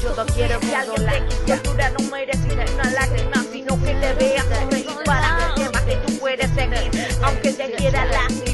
yo no quiero que consolar Si alguien no muere sin una lágrima Sino que te vea sonreír para el tema que tú puedes seguir Aunque te quiera la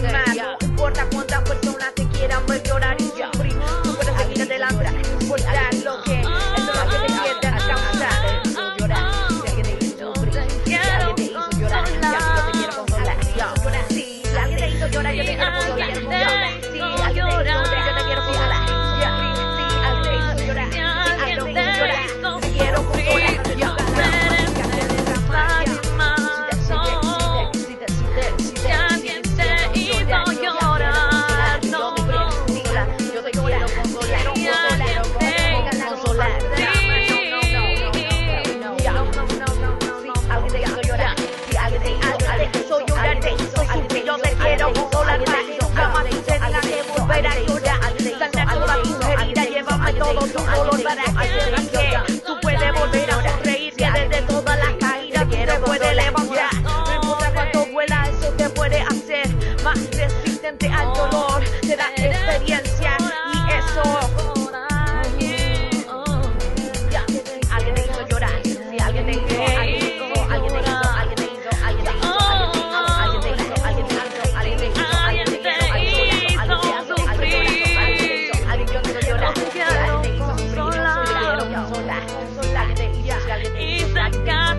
al dolor te da experiencia y eso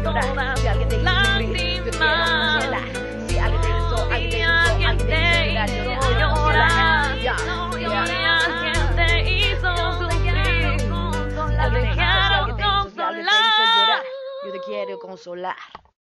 toda consolar.